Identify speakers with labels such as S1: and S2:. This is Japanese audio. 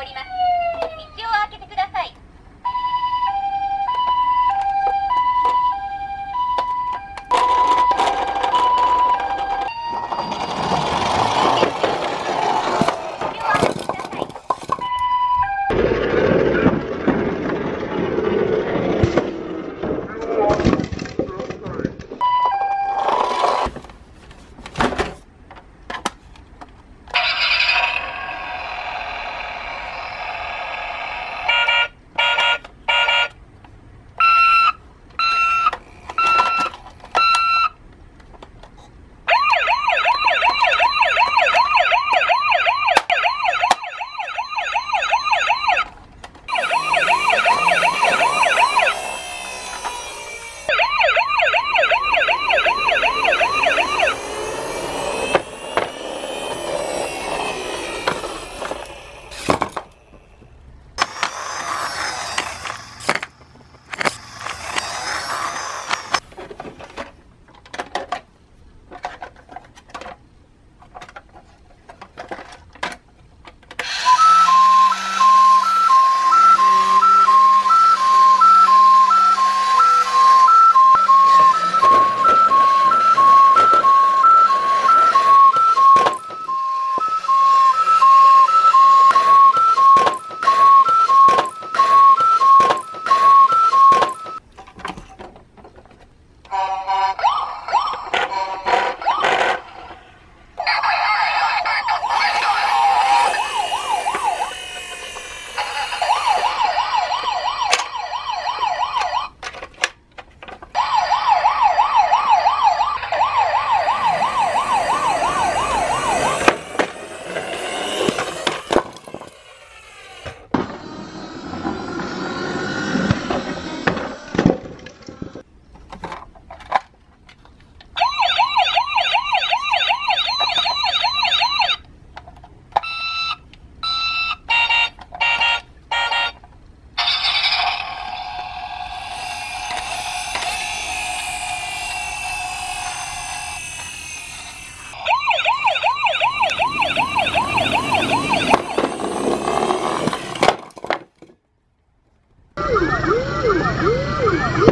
S1: おります。Woo!